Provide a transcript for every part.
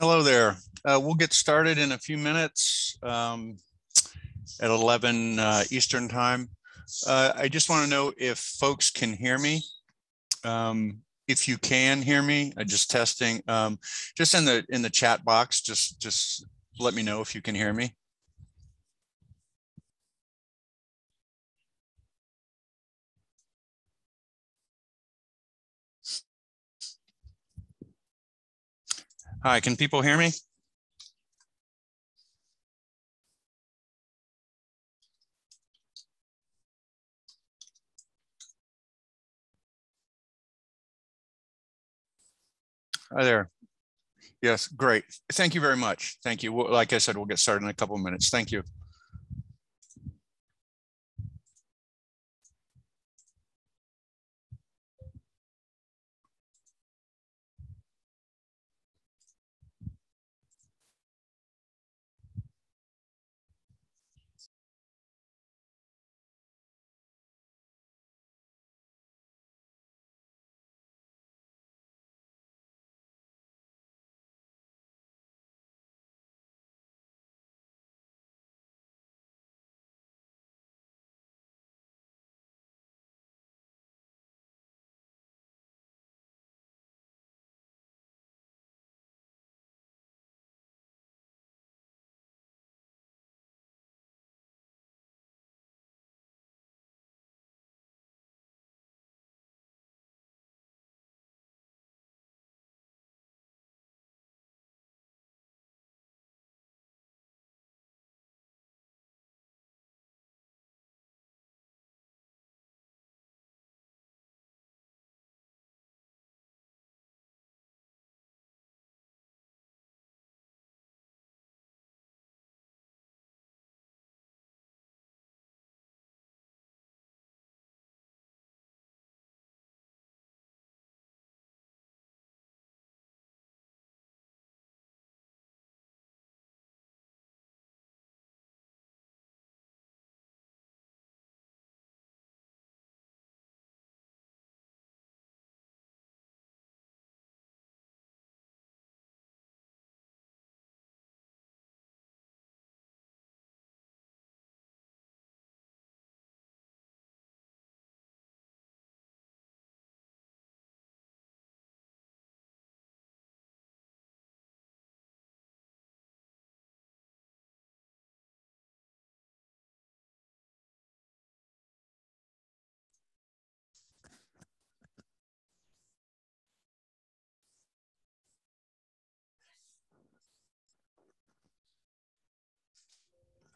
Hello there. Uh, we'll get started in a few minutes um, at 11 uh, Eastern time. Uh, I just want to know if folks can hear me. Um, if you can hear me, I just testing. Um, just in the in the chat box, just just let me know if you can hear me. Hi, can people hear me? Hi there. Yes, great. Thank you very much. Thank you. Like I said, we'll get started in a couple of minutes. Thank you.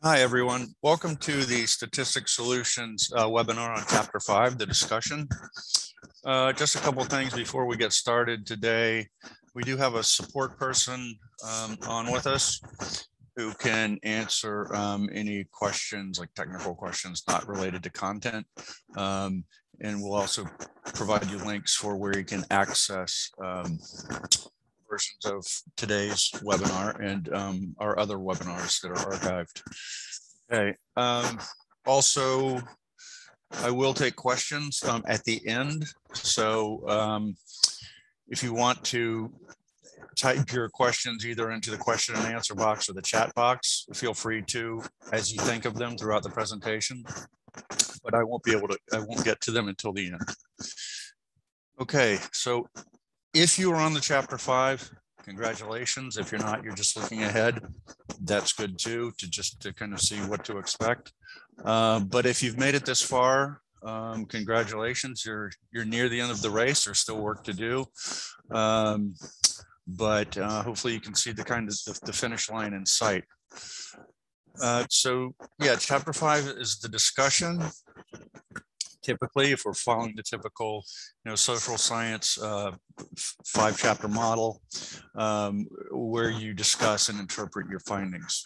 Hi, everyone. Welcome to the Statistics Solutions uh, webinar on Chapter 5, the discussion. Uh, just a couple things before we get started today. We do have a support person um, on with us who can answer um, any questions, like technical questions not related to content. Um, and we'll also provide you links for where you can access um, versions of today's webinar and um, our other webinars that are archived. Okay. Um, also, I will take questions um, at the end. So um, if you want to type your questions either into the question and answer box or the chat box, feel free to as you think of them throughout the presentation. But I won't be able to, I won't get to them until the end. Okay, so if you are on the chapter five, congratulations. If you're not, you're just looking ahead. That's good too, to just to kind of see what to expect. Uh, but if you've made it this far, um, congratulations. You're you're near the end of the race. There's still work to do. Um, but uh, hopefully you can see the kind of the, the finish line in sight. Uh, so yeah, chapter five is the discussion typically if we're following the typical you know social science uh, five chapter model um, where you discuss and interpret your findings.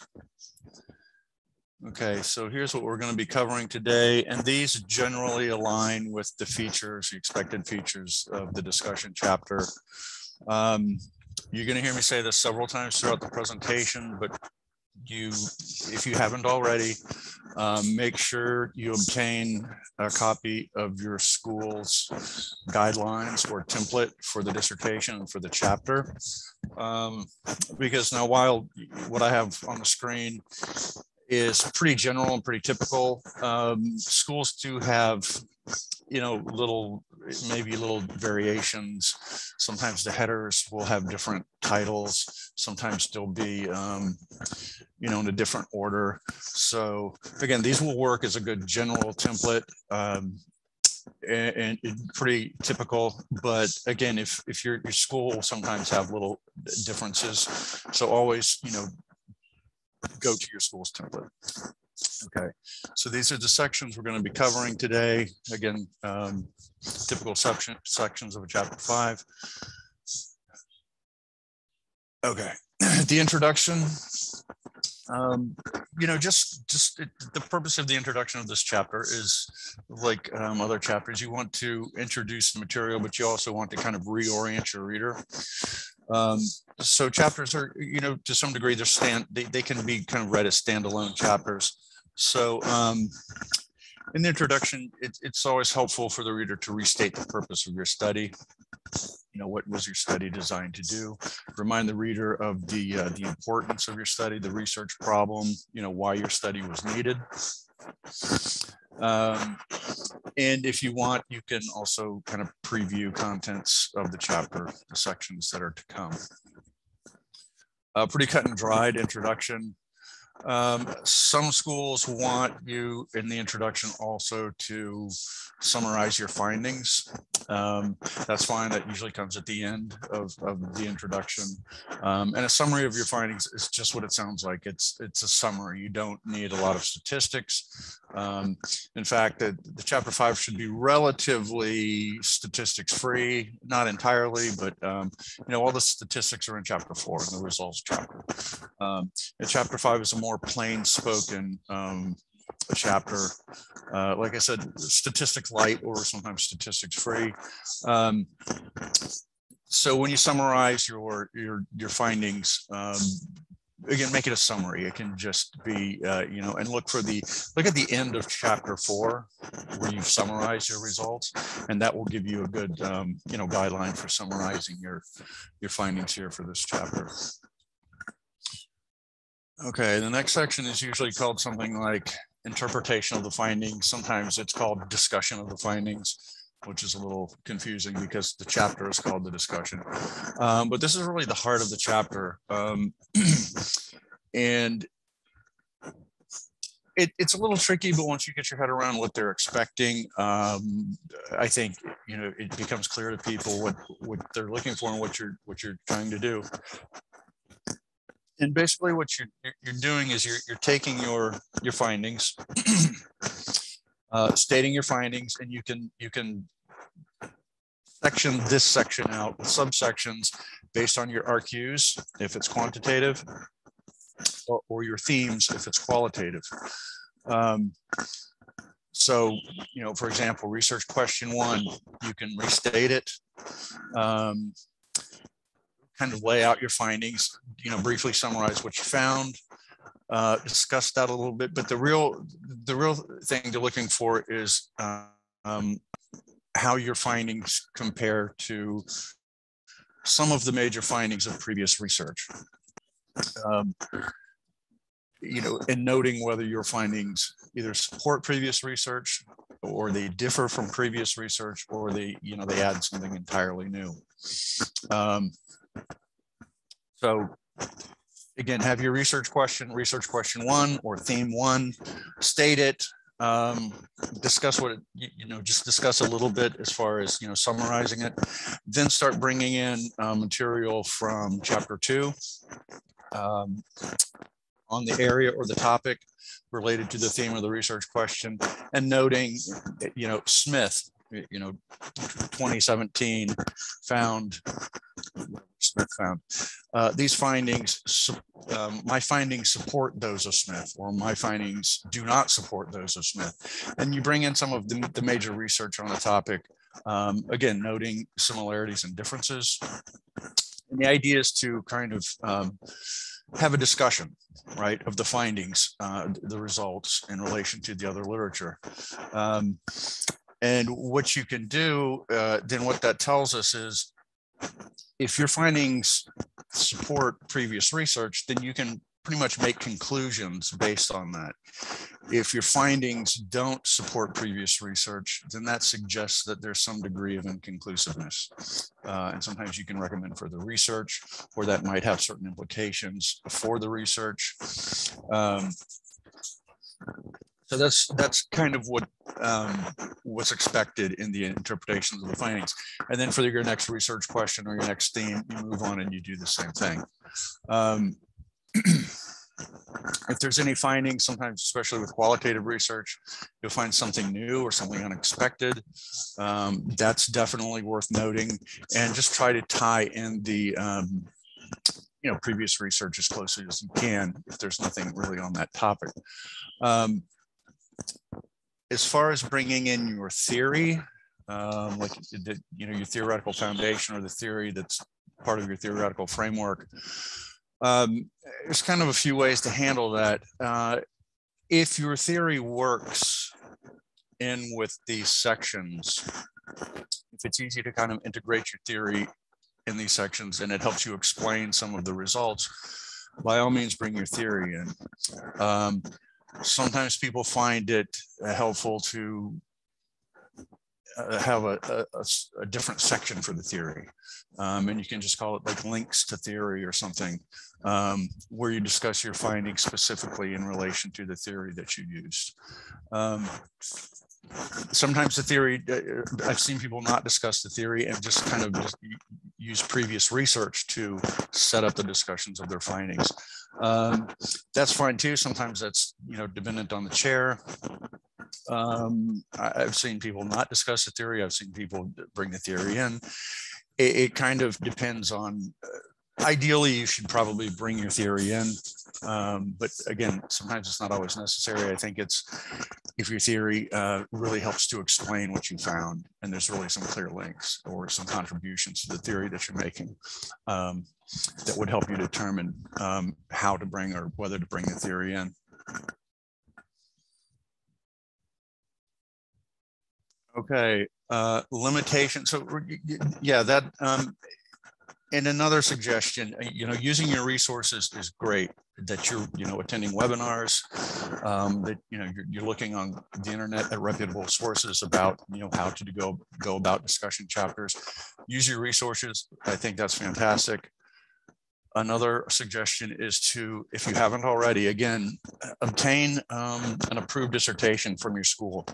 Okay so here's what we're going to be covering today and these generally align with the features the expected features of the discussion chapter. Um, you're going to hear me say this several times throughout the presentation but you, if you haven't already, um, make sure you obtain a copy of your school's guidelines or template for the dissertation and for the chapter. um, because now while what I have on the screen is pretty general and pretty typical, um, schools do have, you know, little, maybe little variations. Sometimes the headers will have different titles. Sometimes they'll be, um, you know, in a different order. So again, these will work as a good general template. Um, and, and, pretty typical. But again, if if your your school will sometimes have little differences, so always you know go to your school's template. Okay, so these are the sections we're going to be covering today. Again, um, typical section sections of a chapter five. Okay, the introduction um, you know, just just it, the purpose of the introduction of this chapter is like um, other chapters. You want to introduce the material, but you also want to kind of reorient your reader. Um, so chapters are, you know, to some degree, they're stand they, they can be kind of read as standalone chapters. So um, in the introduction, it, it's always helpful for the reader to restate the purpose of your study you know, what was your study designed to do? Remind the reader of the, uh, the importance of your study, the research problem, you know, why your study was needed. Um, and if you want, you can also kind of preview contents of the chapter, the sections that are to come. A pretty cut and dried introduction. Um, some schools want you in the introduction also to summarize your findings. Um, that's fine. That usually comes at the end of, of the introduction. Um, and a summary of your findings is just what it sounds like. It's it's a summary. You don't need a lot of statistics. Um, in fact, the, the chapter five should be relatively statistics free, not entirely, but um, you know all the statistics are in chapter four in the results chapter. Um, chapter five is a more plain spoken um, chapter. Uh, like I said, statistics light or sometimes statistics free. Um, so when you summarize your your your findings, um, again, make it a summary. It can just be, uh, you know, and look for the look at the end of chapter four where you've summarized your results, and that will give you a good, um, you know, guideline for summarizing your your findings here for this chapter. Okay, the next section is usually called something like interpretation of the findings. Sometimes it's called discussion of the findings, which is a little confusing because the chapter is called the discussion. Um, but this is really the heart of the chapter. Um, and it, it's a little tricky, but once you get your head around what they're expecting, um, I think you know it becomes clear to people what what they're looking for and what you're what you're trying to do and basically what you're, you're doing is you're, you're taking your your findings uh, stating your findings and you can you can section this section out with subsections based on your RQs if it's quantitative or, or your themes if it's qualitative. Um, so you know for example research question one you can restate it um, kind of lay out your findings, you know, briefly summarize what you found, uh, discuss that a little bit. But the real, the real thing they're looking for is um, how your findings compare to some of the major findings of previous research. Um, you know, and noting whether your findings either support previous research or they differ from previous research or they, you know, they add something entirely new. Um, so again, have your research question, research question one or theme one, state it, um, discuss what, you, you, know, just discuss a little bit as far as, you know, summarizing it, then start bringing in uh, material from chapter two um, on the area or the topic related to the theme of the research question and noting, you know, Smith, you know, 2017 found Smith found. Uh, these findings, um, my findings support those of Smith, or my findings do not support those of Smith. And you bring in some of the, the major research on the topic, um, again, noting similarities and differences. And the idea is to kind of um, have a discussion, right, of the findings, uh, the results in relation to the other literature. Um, and what you can do, uh, then what that tells us is if your findings support previous research, then you can pretty much make conclusions based on that. If your findings don't support previous research, then that suggests that there's some degree of inconclusiveness. Uh, and sometimes you can recommend further research, or that might have certain implications for the research. Um, so that's that's kind of what um, what's expected in the interpretations of the findings. And then for your next research question or your next theme, you move on and you do the same thing. Um, if there's any findings, sometimes, especially with qualitative research, you'll find something new or something unexpected. Um, that's definitely worth noting. And just try to tie in the um, you know previous research as closely as you can if there's nothing really on that topic. Um, as far as bringing in your theory, um, like the, you know your theoretical foundation or the theory that's part of your theoretical framework, um, there's kind of a few ways to handle that. Uh, if your theory works in with these sections, if it's easy to kind of integrate your theory in these sections and it helps you explain some of the results, by all means, bring your theory in. Um, sometimes people find it helpful to uh, have a, a, a, different section for the theory. Um, and you can just call it like links to theory or something, um, where you discuss your findings specifically in relation to the theory that you used. Um, sometimes the theory, uh, I've seen people not discuss the theory and just kind of just use previous research to set up the discussions of their findings. Um, that's fine too. Sometimes that's, you know, dependent on the chair. Um, I, have seen people not discuss the theory. I've seen people bring the theory in. It, it kind of depends on, uh, ideally you should probably bring your theory in. Um, but again, sometimes it's not always necessary. I think it's if your theory uh, really helps to explain what you found and there's really some clear links or some contributions to the theory that you're making um, that would help you determine um, how to bring or whether to bring the theory in. Okay, uh, limitation. So yeah, that um, and another suggestion, uh, you know, using your resources is great. That you're, you know, attending webinars, um, that you know you're, you're, looking on the internet at reputable sources about, you know, how to go go about discussion chapters. Use your resources. I think that's fantastic. Another suggestion is to, if you haven't already, again, obtain um, an approved dissertation from your school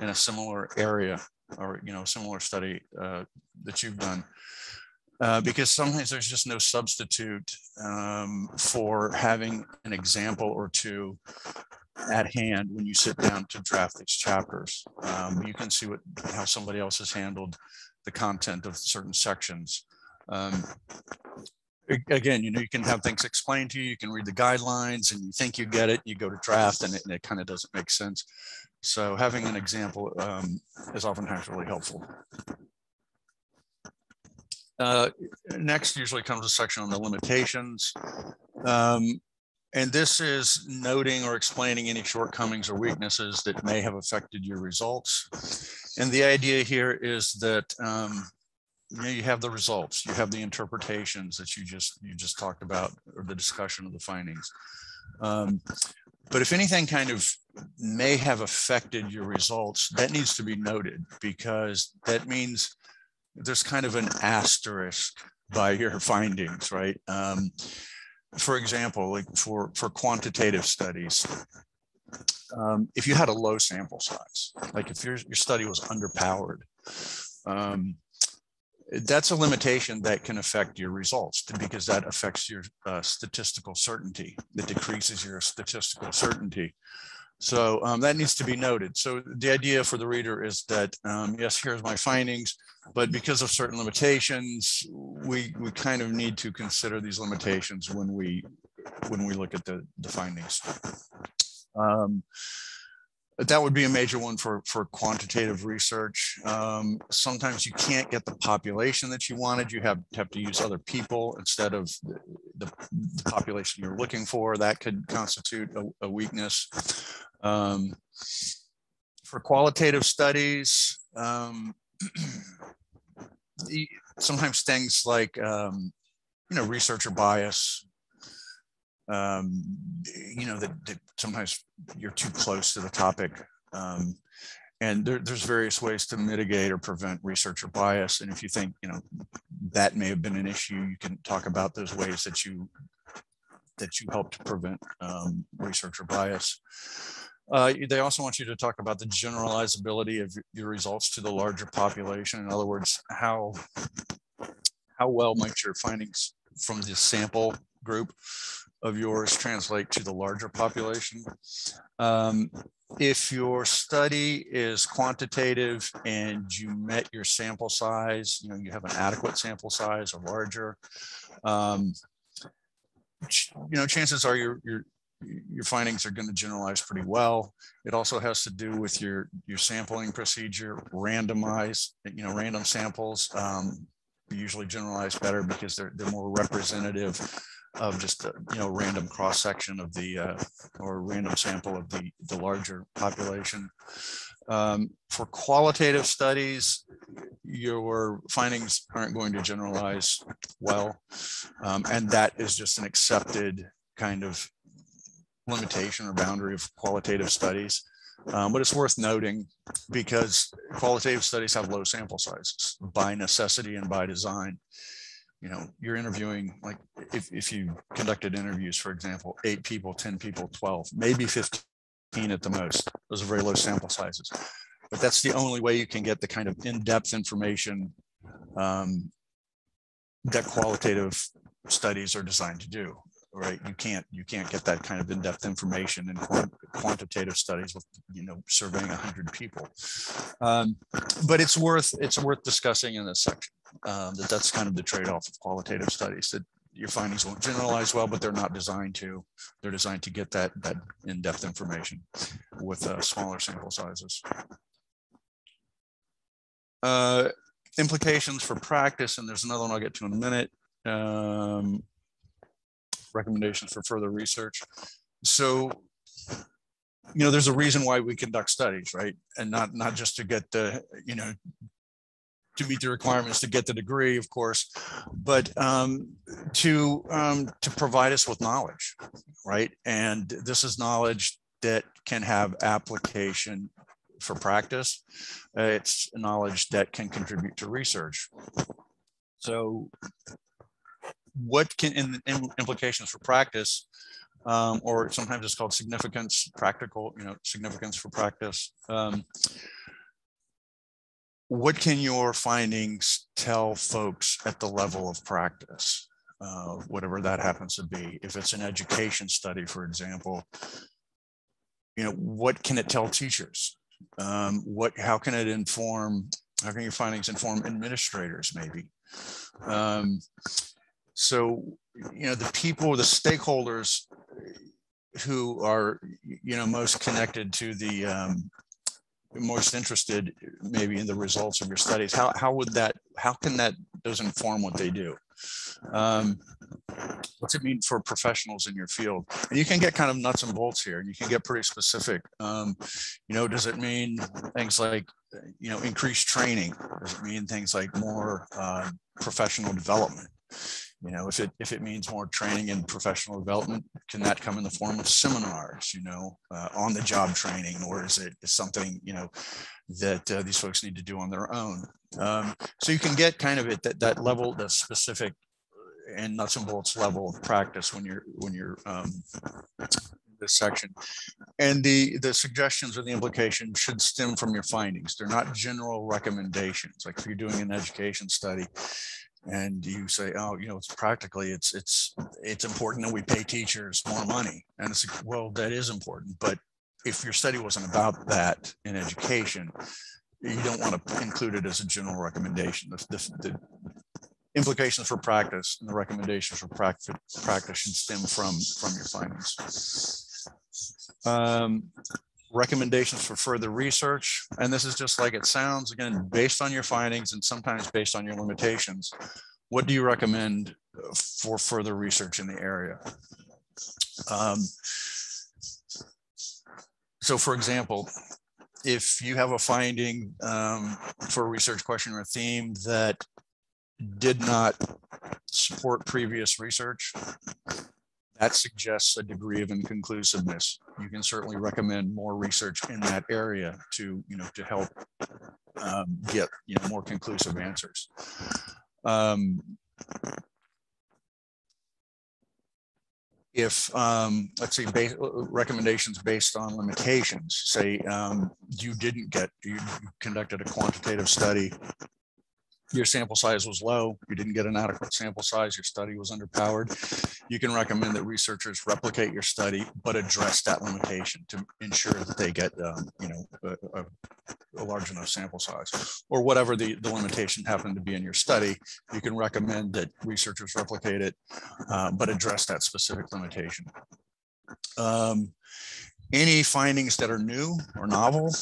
in a similar area or you know similar study uh, that you've done uh, because sometimes there's just no substitute um, for having an example or two at hand when you sit down to draft these chapters. Um, you can see what how somebody else has handled the content of certain sections. Um, again, you know, you can have things explained to you, you can read the guidelines and you think you get it, you go to draft and it, it kind of doesn't make sense. So having an example um, is oftentimes really helpful. Uh, next usually comes a section on the limitations. Um, and this is noting or explaining any shortcomings or weaknesses that may have affected your results. And the idea here is that um, you, know, you have the results, you have the interpretations that you just you just talked about, or the discussion of the findings. Um, but if anything kind of may have affected your results, that needs to be noted because that means there's kind of an asterisk by your findings, right? Um, for example, like for, for quantitative studies, um, if you had a low sample size, like if your, your study was underpowered, um, that's a limitation that can affect your results because that affects your uh, statistical certainty. It decreases your statistical certainty. So um, that needs to be noted. So the idea for the reader is that, um, yes, here's my findings, but because of certain limitations, we, we kind of need to consider these limitations when we, when we look at the, the findings. Um, that would be a major one for, for quantitative research. Um, sometimes you can't get the population that you wanted. You have, have to use other people instead of the, the, population you're looking for. That could constitute a, a weakness. Um, for qualitative studies, um, sometimes things like um, you know, researcher bias, um, you know, that, that, sometimes you're too close to the topic. Um, and there, there's various ways to mitigate or prevent researcher bias. And if you think, you know, that may have been an issue, you can talk about those ways that you that you help to prevent um, researcher bias. Uh, they also want you to talk about the generalizability of your results to the larger population. In other words, how how well might your findings from the sample group of yours translate to the larger population. Um, if your study is quantitative and you met your sample size, you know, you have an adequate sample size or larger, um, you know, chances are your, your, your findings are going to generalize pretty well. It also has to do with your, your sampling procedure, randomized, you know, random samples um, usually generalize better because they're, they're more representative of just a you know random cross section of the uh, or random sample of the the larger population. Um, for qualitative studies, your findings aren't going to generalize well, um, and that is just an accepted kind of limitation or boundary of qualitative studies. Um, but it's worth noting because qualitative studies have low sample sizes by necessity and by design you know, you're interviewing like if, if you conducted interviews, for example, eight people, 10 people, 12, maybe 15 at the most. Those are very low sample sizes. But that's the only way you can get the kind of in-depth information um, that qualitative studies are designed to do right you can't you can't get that kind of in-depth information in quant quantitative studies with you know surveying 100 people um, but it's worth it's worth discussing in this section um, that that's kind of the trade-off of qualitative studies that your findings won't generalize well, but they're not designed to. They're designed to get that, that in-depth information with uh, smaller sample sizes. Uh, implications for practice, and there's another one I'll get to in a minute. Um, recommendations for further research. So, you know, there's a reason why we conduct studies, right? And not not just to get the, you know, to meet the requirements to get the degree, of course, but um, to um, to provide us with knowledge, right? And this is knowledge that can have application for practice. Uh, it's knowledge that can contribute to research. So, what can in, implications for practice, um, or sometimes it's called significance, practical, you know, significance for practice. Um, what can your findings tell folks at the level of practice, uh, whatever that happens to be? If it's an education study, for example, you know, what can it tell teachers? Um, what, how can it inform, how can your findings inform administrators maybe? Um, so, you know, the people, the stakeholders who are, you know, most connected to the, um, most interested maybe in the results of your studies how, how would that how can that does inform what they do? Um, what's it mean for professionals in your field? And you can get kind of nuts and bolts here. And you can get pretty specific. Um, you know does it mean things like you know increased training? Does it mean things like more uh, professional development you know if it if it means more training and professional development can that come in the form of seminars you know uh, on the job training or is it something you know that uh, these folks need to do on their own? Um, so you can get kind of at that, that level the specific and nuts and bolts level of practice when you're when you're um, this section. And the the suggestions or the implications should stem from your findings. They're not general recommendations. Like if you're doing an education study and you say, oh, you know, it's practically it's it's it's important that we pay teachers more money. And it's like, well, that is important, but if your study wasn't about that in education, you don't want to include it as a general recommendation. The, the, the implications for practice and the recommendations for practice, practice should stem from from your findings. Um, recommendations for further research. And this is just like it sounds, again, based on your findings and sometimes based on your limitations. What do you recommend for further research in the area? Um, so for example, if you have a finding um, for a research question or theme that did not support previous research, that suggests a degree of inconclusiveness. You can certainly recommend more research in that area to, you know, to help um, get, you know, more conclusive answers. Um, if um, let's base, recommendations based on limitations, say um, you didn't get, you conducted a quantitative study your sample size was low, you didn't get an adequate sample size, your study was underpowered, you can recommend that researchers replicate your study, but address that limitation to ensure that they get, um, you know, a, a, large enough sample size or whatever the, the limitation happened to be in your study. You can recommend that researchers replicate it, uh, but address that specific limitation. Um, any findings that are new or novel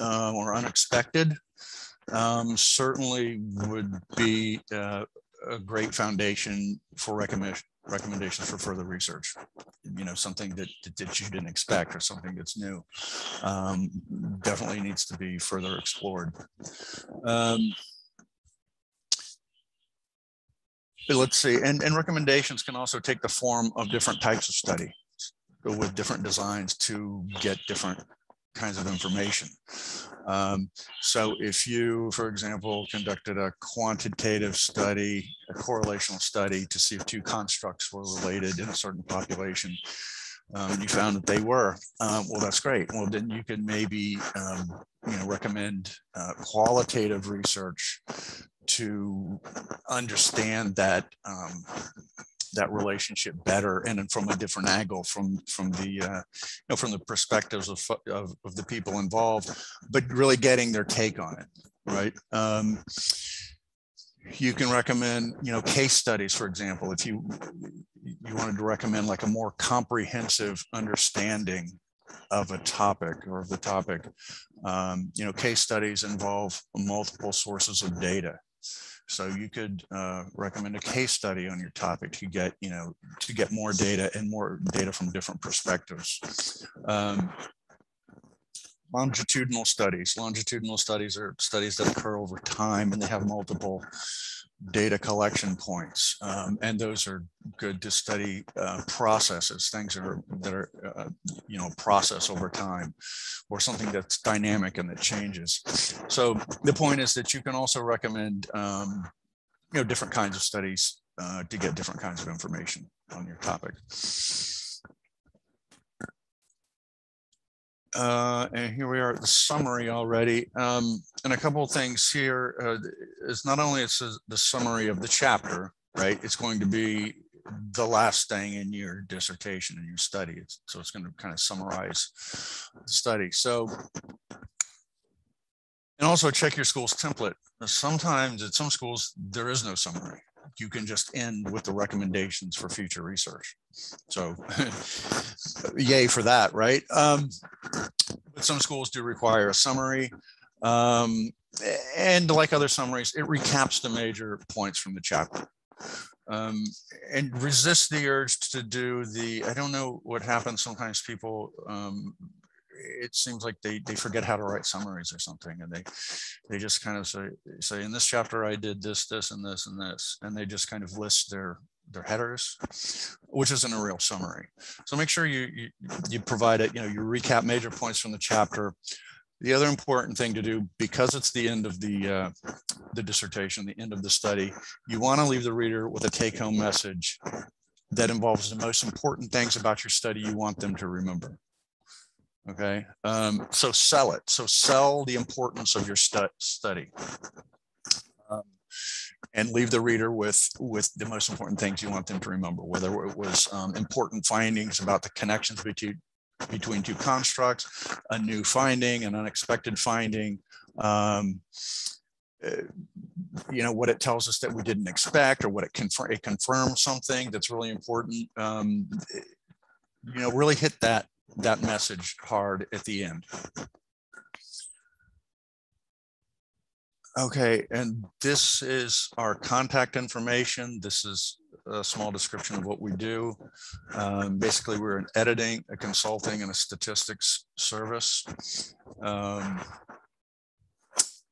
uh, or unexpected um, certainly would be uh, a great foundation for recommend, recommendations for further research. You know, something that, that you didn't expect or something that's new um, definitely needs to be further explored. Um, let's see, and, and recommendations can also take the form of different types of study with different designs to get different kinds of information. Um, so if you, for example, conducted a quantitative study, a correlational study to see if two constructs were related in a certain population, um, you found that they were, um, well, that's great. Well, then you can maybe, um, you know, recommend uh, qualitative research to understand that um, that relationship better and from a different angle from from the uh, you know from the perspectives of, of, of the people involved but really getting their take on it right? Um, you can recommend you know case studies for example if you you wanted to recommend like a more comprehensive understanding of a topic or of the topic um, you know case studies involve multiple sources of data so you could uh, recommend a case study on your topic to get, you know, to get more data and more data from different perspectives. Um, longitudinal studies. Longitudinal studies are studies that occur over time and they have multiple data collection points. Um, and those are good to study uh, processes, things that are, that are uh, you know, process over time or something that's dynamic and that changes. So the point is that you can also recommend, um, you know, different kinds of studies uh, to get different kinds of information on your topic. Uh, and here we are at the summary already. Um, and a couple of things here uh, is not only it's the summary of the chapter, right? It's going to be the last thing in your dissertation and your study. It's, so it's going to kind of summarize the study. So, and also check your school's template. Sometimes at some schools, there is no summary you can just end with the recommendations for future research. So yay for that, right? Um, but some schools do require a summary. Um, and like other summaries, it recaps the major points from the chapter. Um, and resist the urge to do the, I don't know what happens. Sometimes people um, it seems like they they forget how to write summaries or something and they they just kind of say say in this chapter i did this this and this and this and they just kind of list their their headers which isn't a real summary so make sure you you, you provide it you know you recap major points from the chapter the other important thing to do, because it's the end of the, uh, the dissertation, the end of the study, you want to leave the reader with a take-home message that involves the most important things about your study you want them to remember. Okay, um, so sell it. So sell the importance of your stu study. Um, and leave the reader with with the most important things you want them to remember, whether it was um, important findings about the connections between between two constructs, a new finding, an unexpected finding, um, uh, you know, what it tells us that we didn't expect or what it, confirm, it confirms something that's really important. Um, you know, really hit that that message hard at the end. Okay, and this is our contact information. This is a small description of what we do. Um, basically, we're an editing, a consulting, and a statistics service. Um,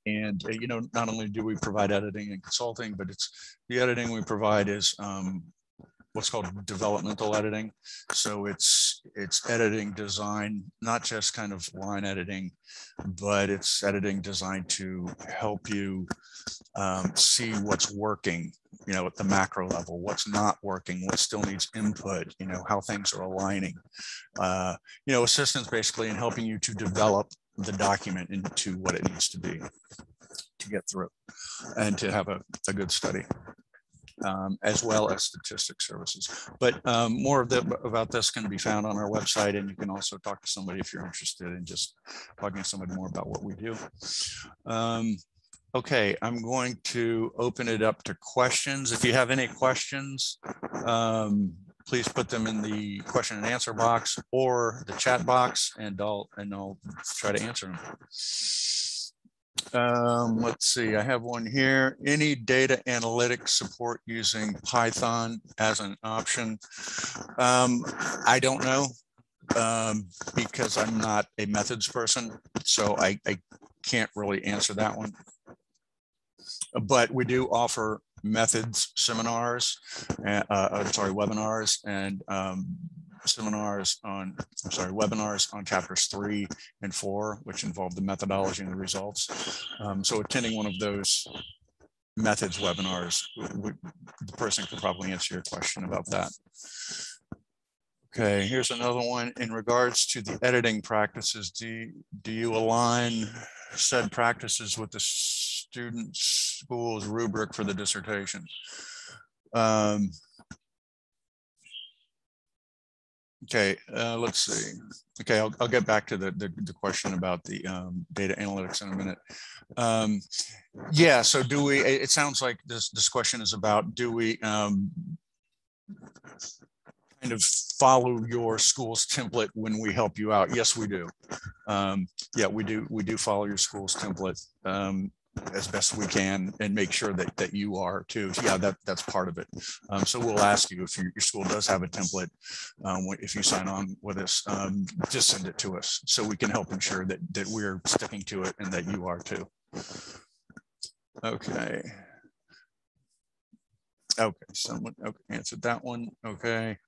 and uh, you know, not only do we provide editing and consulting, but it's the editing we provide is um, what's called developmental editing. So it's it's editing design, not just kind of line editing, but it's editing designed to help you um, see what's working, you know, at the macro level, what's not working, what still needs input, you know, how things are aligning. Uh, you know, assistance basically in helping you to develop the document into what it needs to be to get through and to have a, a good study um, as well as statistics services. But um, more of the, about this can be found on our website, and you can also talk to somebody if you're interested in just talking to somebody more about what we do. Um, okay, I'm going to open it up to questions. If you have any questions, um, please put them in the question and answer box or the chat box, and I'll and I'll try to answer them. Um, let's see, I have one here. Any data analytics support using Python as an option? Um, I don't know um, because I'm not a methods person, so I, I can't really answer that one. But we do offer methods seminars, uh, uh, sorry, webinars, and um, seminars on, I'm sorry, webinars on chapters three and four, which involve the methodology and the results. Um, so attending one of those methods webinars, we, the person could probably answer your question about that. Okay, here's another one. In regards to the editing practices, do, do you align said practices with the student school's rubric for the dissertation? Um, Okay, uh, let's see. Okay, I'll, I'll get back to the, the, the question about the um, data analytics in a minute. Um, yeah, so do we, it sounds like this, this question is about, do we um, kind of follow your school's template when we help you out? Yes, we do. Um, yeah, we do. We do follow your school's template. As best we can and make sure that that you are too. Yeah, that that's part of it. Um, so we'll ask you if your, your school does have a template. Um, if you sign on with us, um, just send it to us so we can help ensure that that we're sticking to it and that you are too. Okay. Okay, someone okay, answered that one. Okay.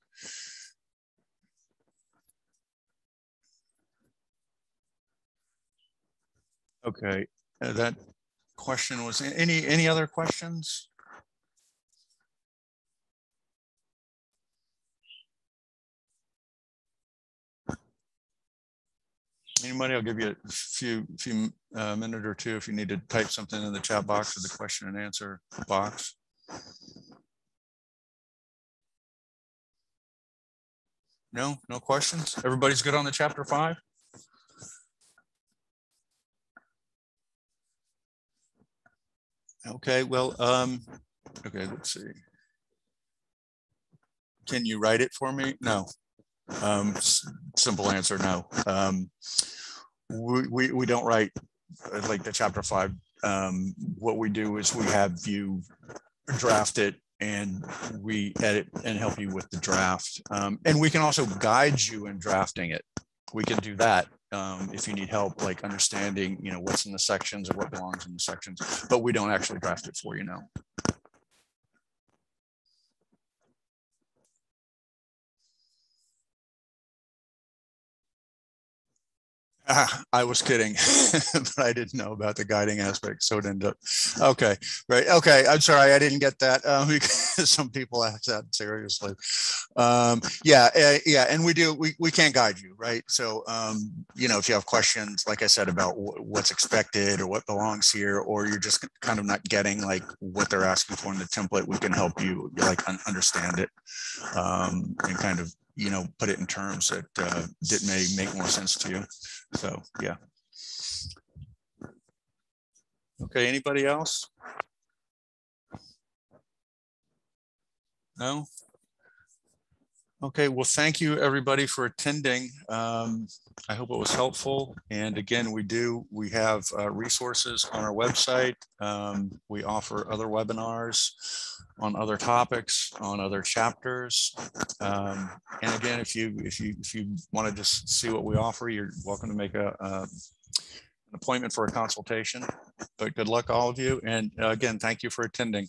Okay, uh, that question was any any other questions? Anybody? I'll give you a few few uh, minute or two if you need to type something in the chat box or the question and answer box. No, no questions. Everybody's good on the chapter five. Okay, well, um, okay, let's see. Can you write it for me? No. Um, simple answer, no. Um, we, we, we don't write uh, like the chapter five. Um, what we do is we have you draft it and we edit and help you with the draft. Um, and we can also guide you in drafting it. We can do that um, if you need help, like understanding, you know, what's in the sections or what belongs in the sections, but we don't actually draft it for you now. Ah, I was kidding, but I didn't know about the guiding aspect, so it ended up. Okay, right. Okay, I'm sorry, I didn't get that. Um, some people ask that seriously. Um, yeah, uh, yeah, and we do. We we can't guide you, right? So, um, you know, if you have questions, like I said, about what's expected or what belongs here, or you're just kind of not getting like what they're asking for in the template, we can help you like understand it um, and kind of you know, put it in terms that uh, that may make more sense to you. So yeah. Okay, anybody else? No? Okay, well, thank you everybody for attending. Um, I hope it was helpful. And again, we do, we have uh, resources on our website. Um, we offer other webinars on other topics, on other chapters. Um, and again, if you if you if you want to just see what we offer, you're welcome to make a, a an appointment for a consultation. But good luck, all of you. And uh, again, thank you for attending.